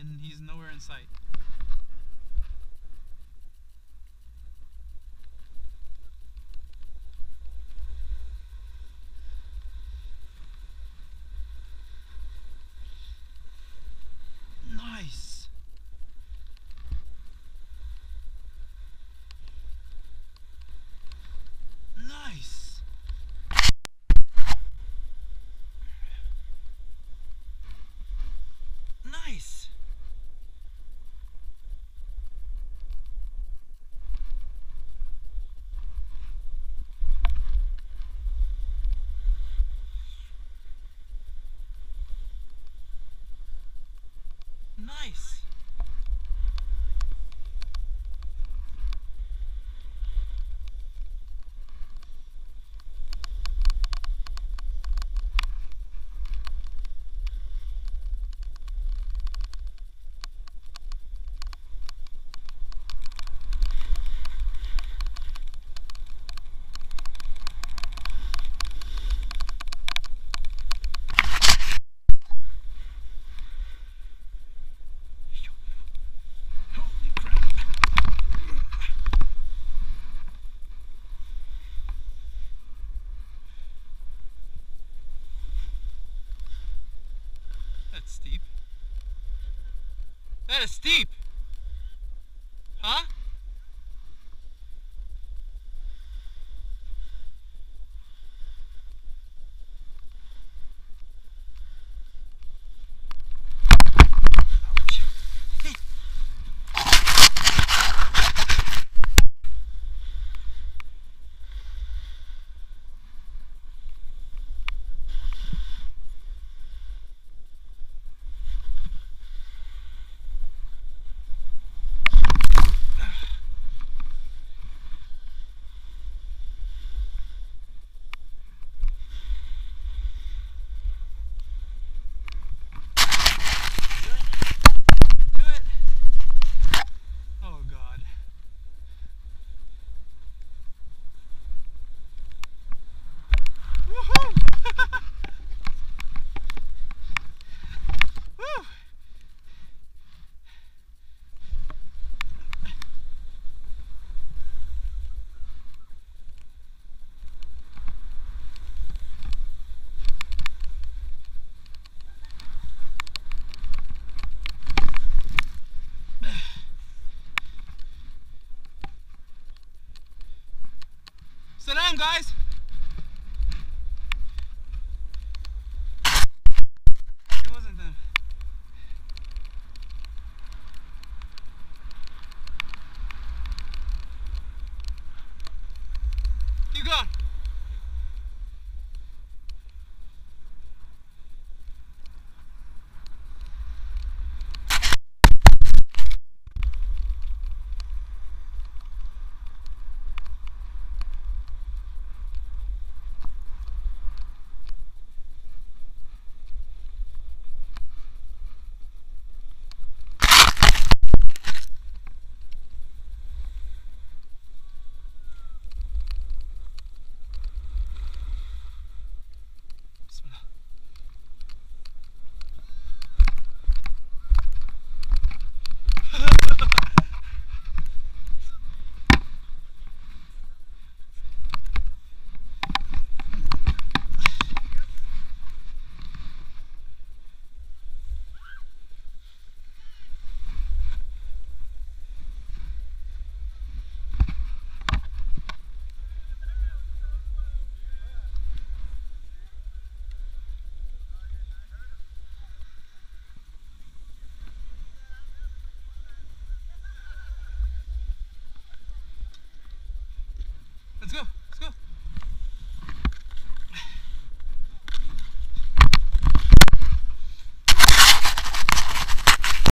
and he's nowhere in sight. Nice. Nice. Nice. Nice. That's steep. That is steep. Huh? Guys.